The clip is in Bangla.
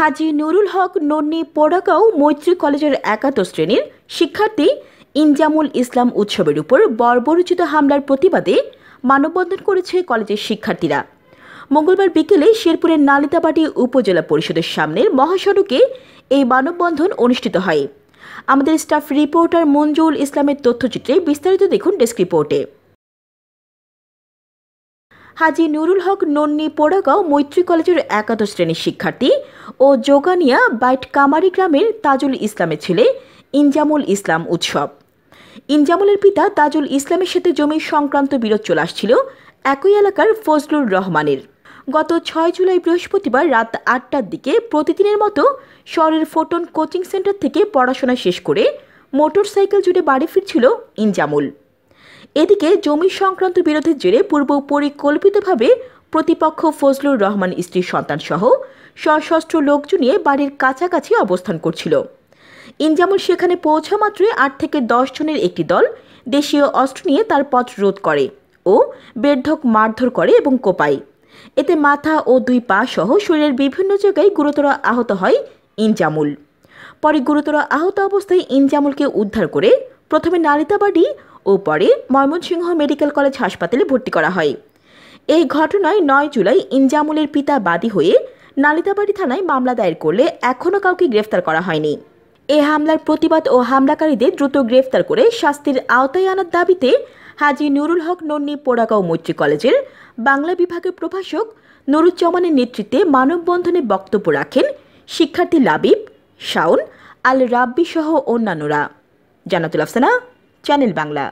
হাজি নুরুল হক, নন্নি পোড়াগাঁও মৈত্রী কলেজের একাদশ শ্রেণির শিক্ষার্থী ইনজামুল ইসলাম উৎসবের উপর বর্বরোচিত হামলার প্রতিবাদে মানববন্ধন করেছে কলেজের শিক্ষার্থীরা। মঙ্গলবার বিকেলে শেরপুরের নালিতাবাটি উপজেলা পরিষদের সামনের মহাসড়কে এই মানববন্ধন অনুষ্ঠিত হয়। আমাদের স্টাফ রিপোর্টার মঞ্জুল ইসলামের তথ্যচিত্রে বিস্তারিত দেখুন ডেস্ক রিপোর্টে। হাজি নুরুল হক নন্নি পোড়াগাঁও মৈত্রী কলেজের একাদশ শ্রেণির শিক্ষার্থী ও যোগানিয়া বাইট কামারি গ্রামের তাজুল ইসলামের ছেলে ইনজামুল ইসলাম উৎসব। ইনজামুলের পিতা তাজুল ইসলামের সাথে জমি সংক্রান্ত বিরোধ চলে আসছিল একই এলাকার ফজলুর রহমানের। গত ছয় জুলাই বৃহস্পতিবার রাত আটটার দিকে প্রতিদিনের মতো শহরের ফোটন কোচিং সেন্টার থেকে পড়াশোনা শেষ করে মোটরসাইকেল জুড়ে বাড়ি ফিরছিল ইনজামুল। এদিকে জমি সংক্রান্ত বিরোধের জেরে পূর্ব পরিকল্পিতভাবে প্রতিপক্ষ ফজলুর রহমান স্ত্রীর সন্তানসহ সশস্ত্র লোকজন নিয়ে বাড়ির কাছাকাছি অবস্থান করছিল। ইনজামুল সেখানে পৌঁছা মাত্রই আট থেকে দশ জনের একটি দল দেশীয় অস্ত্র নিয়ে তার পথ রোধ করে ও বের্ধক মারধর করে এবং কোপায়। এতে মাথা ও দুই পা সহ শরীরের বিভিন্ন জায়গায় গুরুতর আহত হয় ইনজামুল পরে গুরুতর আহত অবস্থায় ইনজামুলকে উদ্ধার করে প্রথমে নালিতাবাড়ি ও পরে ময়মনসিংহ মেডিকেল কলেজ হাসপাতালে ভর্তি করা হয়। এই ঘটনায় নয় জুলাই ইনজামুলের পিতা বাদী হয়ে নালিতাবাড়ি থানায় মামলা দায়ের করলে এখনও কাউকে গ্রেফতার করা হয়নি। এ হামলার প্রতিবাদ ও হামলাকারীদের দ্রুত গ্রেফতার করে শাস্তির আওতায় আনার দাবিতে হাজি নুরুল হক নন্নি পোড়াগাঁও মৈত্রী কলেজের বাংলা বিভাগের প্রভাষক নুরুজ্জামানের নেতৃত্বে মানববন্ধনে বক্তব্য রাখেন শিক্ষার্থী লাবিব, শাওন আল রাব্বি সহ অন্যান্যরা। জানাতুল আফসানা চ্যানেল বাংলা